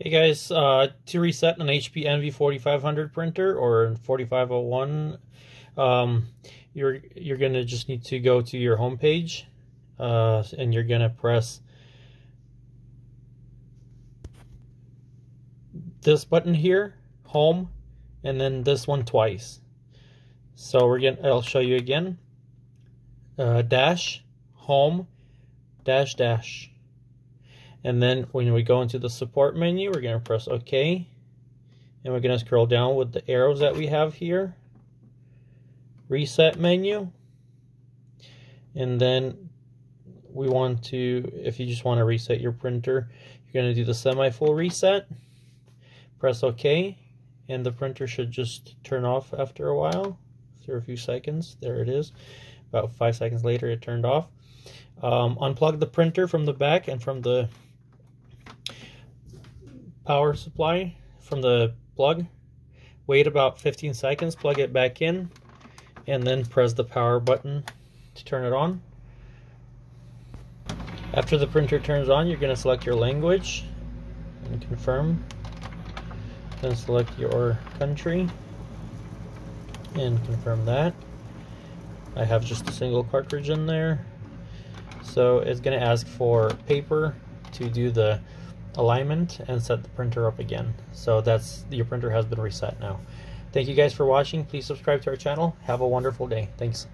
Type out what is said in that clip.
Hey guys, uh, to reset an HP Envy 4500 printer or 4501, um, you're you're gonna just need to go to your home page, uh, and you're gonna press this button here, home, and then this one twice. So we're gonna I'll show you again. Uh, dash, home, dash dash. And then when we go into the support menu, we're going to press OK. And we're going to scroll down with the arrows that we have here. Reset menu. And then we want to, if you just want to reset your printer, you're going to do the semi-full reset. Press OK. And the printer should just turn off after a while. After a few seconds. There it is. About five seconds later, it turned off. Um, unplug the printer from the back and from the power supply from the plug. Wait about 15 seconds, plug it back in, and then press the power button to turn it on. After the printer turns on, you're going to select your language and confirm. Then select your country and confirm that. I have just a single cartridge in there. So it's going to ask for paper to do the alignment and set the printer up again. So that's your printer has been reset now. Thank you guys for watching. Please subscribe to our channel. Have a wonderful day. Thanks.